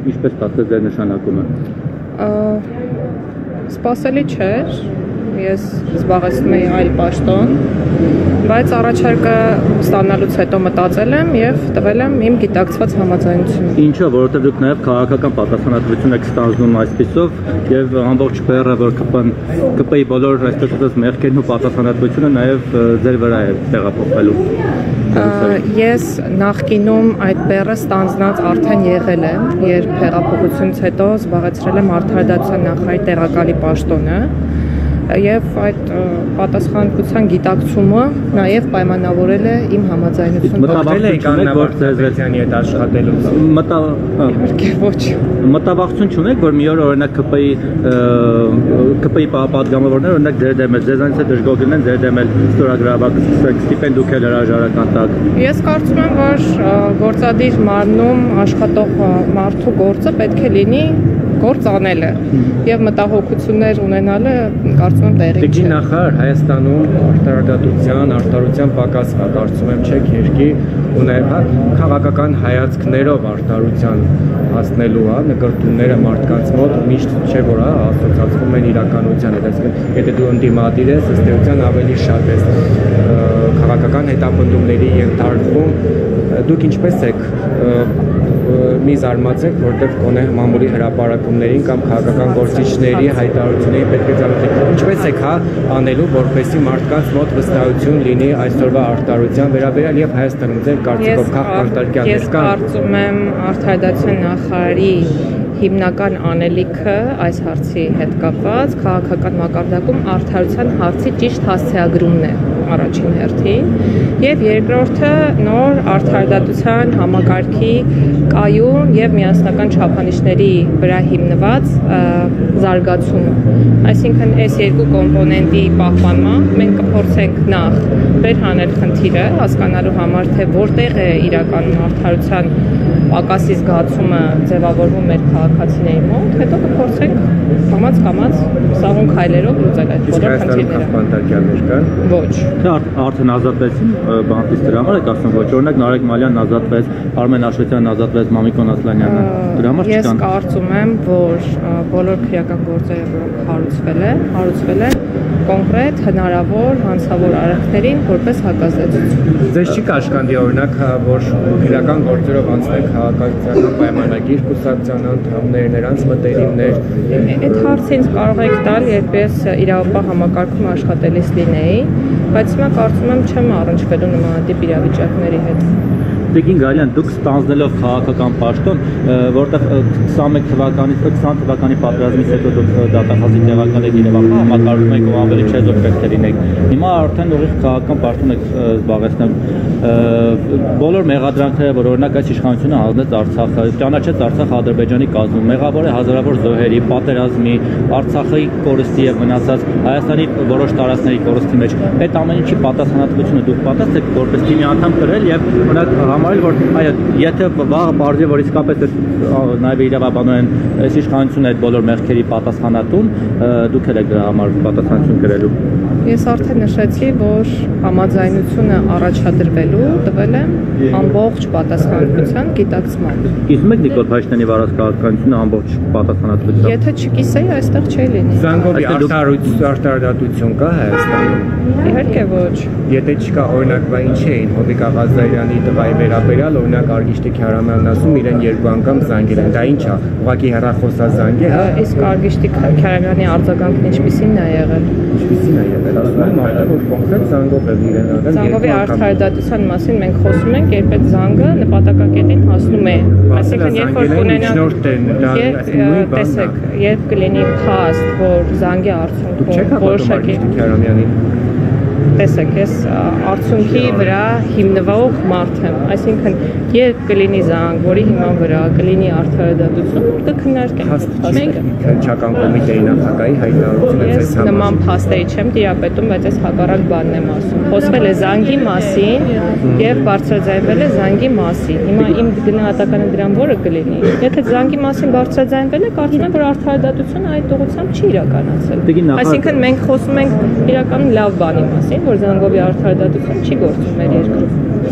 Ինչպես ստացվեց ձեր նշանակումը։ Սպասելի չէր, ես զբաղեցնում էի այլ պաշտոն, բայց առաջարկը ստանալուց հետո մտածել եմ եւ տվել եմ իմ գիտակցված համաձայնությունը։ Ինչո՞, որովհետեւ դուք նաեւ քաղաքական պատասխանատվություն եք ստանձնում այսպիսով եւ ամբողջ բեռը, որ ԿՊ-ն ԿՊ-ի բոլոր այսպես ասած մեղքերն ու պատասխանատվությունը նաեւ ձեր վրա է տեղափոխվելու։ Ես նախկինում այդ բեռը ստանձնած արդեն եղել եմ, երբ հեղափոխությունից հետո զբաղեցրել եմ արդարադատության նախարարի տեղակալի պաշտոնը եւ այդ պատասխանատվության գիտակցումը նաեւ պայմանավորել է իմ համաձայնությունը։ Մտավախել եք Աննա Զեզվեցյանի հետ աշխատելուց։ Մտա Իհարկե ոչ։ Մտավախություն չունեք, որ մի օր օրինակ ԿՊ-ի ԿՊ-ի պատգամավորները օրինակ ձեր դեմ ձեզանից է դժգոհ լինեն ձեր դեմ ստորագրավակ ստիպեն դուք էլ հրաժարական տակ։ Ես կարծում եմ, որ գործադիր մարմնում աշխատող մարդու գործը պետք է լինի գործ անելը եւ մտահոգություններ ունենալը կարծում եմ տեղի չէ։ Դեպի նախարար Հայաստանում արտարադատության, արտարության պակաս կա, կարծում եմ չէ քերքի ու նաեւ հա քաղաքական հայացքներով արտարության հասնելու հա նկարտումները մարդկանց մոտ միշտ չէ որ հա ասոցացվում են իրականության հետ, այսինքն եթե դու ընդդիմադիր ես, ըստ էության ավելի շատ ես քաղաքական հետապնդումների ենթարկվում դուք ինչպես եք մի զարմացեք, որտեղ կոնե մամուլի հրաապարակումներին կամ քաղաքական գործիչների հայտարարությունների պետք է ծառայել։ Ինչպես եք հա անելու, որպեսզի մարդկանց մոտ վստահություն լինի այսօրվա արտարության վերաբերյալ եւ Հայաստանում ձեր կարծիքով քաղաքարտարկյաններ կան։ Ես կարծում եմ արտահայտության նախարարի հիմնական անելիքը այս հարցի հետ կապված քաղաքական մակարդակում արդարության հարցի ճիշտ հասցեագրումն է առաջին հերթին եւ երկրորդը նոր արդարադատության համակարգի կայուն եւ միասնական չափանիշների վրա հիմնված զարգացումը այսինքն այս երկու կոմպոնենտի պահպանմամբ մենք կփորձենք նախ վերհանել խնդիրը հասկանալու համար թե որտեղ է իրականում արդարության պակասի զգացումը ձևավորվում մեր քաղաքացիների մոտ, հետո կփորձենք կամած-կամած սաղուն քայլերով լուծել այդ բոլոր խնդիրները։ Բանտարկյաններ կան։ Ոչ։ Թե արդեն ազատվեցին բանտից դրա համար եք ասում ոչ, օրինակ Նարեկ Մալյանն ազատվեց, Արմեն Աշոտյանն ազատվեց, Մամիկոն Ասլանյանը։ Դրա համար չկան։ Ես կարծում եմ, որ բոլոր քրեական գործերը, որոնք հարուցվել են, հարուցվել են կոնկրետ հնարավոր հանցավոր արարքներին որպես հակազդեցություն։ Ձեզ չի կաշկանդի օրինակ, որ քրեական գործերով անցնեք քաղաքացիական պայմանագիր կուսակցության անդամներ, նրանց մտերիմներ։ Այդ հարցը ինձ կարող եք տալ, երբ ես իրավապահ համակարգում աշխատելիս լինեի, բայց հիմա կարծում եմ չեմ առնչվելու նմանատիպ իրավիճակների հետ։ Տիկին Գալյան, դուք ստանձնելով քաղաքական պաշտոն, որտեղ 21 թվականից 20 թվականի պատերազմից հետո դուք դատախազի տեղական եք Երևանում, համակարգում եք ու ավելի չէ դուք պետք է լինեք։ Հիմա արդեն ուղիղ քաղաքական պաշտոն եք զբաղեցնում։ Բոլոր մեղադրանքները, որ օրինակ այս իշխանությունը հանձնեց Արցախը, ճանաչեց Արցախը Ադրբեջանի կազմում, մեղավոր է հազարավոր զոհերի, պատերազմի, Արցախի կորստի եւ մնացած Հայաստանի որոշ տարածքների կորստի մեջ։ Այդ ամեն ինչի պատասխանատվությունը դուք պատասխան եք որպես թիմի անդամ կրել եւ օրինակ համարել, որ այո, եթե վաղը բարձր որ իսկապես նաև իրավաբանորեն այս իշխանությունը այդ բոլոր մեղքերի պատասխանատուն, դուք եք դրա համար պատասխանատվություն կրելու։ Ես արդեն նշեցի, որ համաձայնությունը առաջադրվելու տվել եմ ամբողջ պատասխանատվության գիտակցման։ Իսկ մեկ Նիկոլ Փաշինյանի վարած քաղաքականությունը ամբողջ պատասխանատվությամբ։ Եթե չկիսեի, այստեղ չէի լինի։ Զանգովի արտարադատություն կա Հայաստանում։ Իհարկե ոչ։ Եթե չկա օրինակ, բա ինչ էին Հոբիկ Աղազարյանի տվայի վերաբերյալ, օրինակ Արգիշտի Քյարամյանն ասում իրեն երկու անգամ զանգել են։ Դա ի՞նչ է։ Ուղղակի հեռախոսազանգ է, հա։ Իսկ Արգիշտի Քյարամյանի արձագանքն ինչպեսին է եղել։ Ինչպեսին է եղել, ասում են մարդը, որ կոնկրետ զանգով է իրեն արել։ Զանգովի արդարադատության մասին մենք խոսում ենք, երբ այդ զանգը նպատակակետին հասնում է։ Այսինքն երբ որ կունենա տեսեք, երբ կլինի փաստ, որ զանգի արդյունքում որոշակի Քյարամյանին տեսեք, ես արդյունքի վրա հիմնվող մարդ եմ, այսինքն երբ կլինի զանգ, որի հիման վրա կլինի արդարադատություն, կքննարկենք։ Մենք քննչական կոմիտեի նախագահի հայտարարությունը ես նման փաստերի չեմ դիապետում, բայց ես հակառակ բանն եմ ասում։ Խոսվել է զանգի մասին եւ բարձրաձայնվել է զանգի մասին։ Հիմա իմ գնահատականը դրան որը կլինի։ Եթե զանգի մասին բարձրաձայնվել է, կարծում եմ, որ արդարադատությունը այդ ուղղությամբ չի իրականացել։ Այսինքն մենք խոսում ենք իրականում լավ բանի մասին, որ զանգովի արդարադատություն չի գործում մեր երկրում։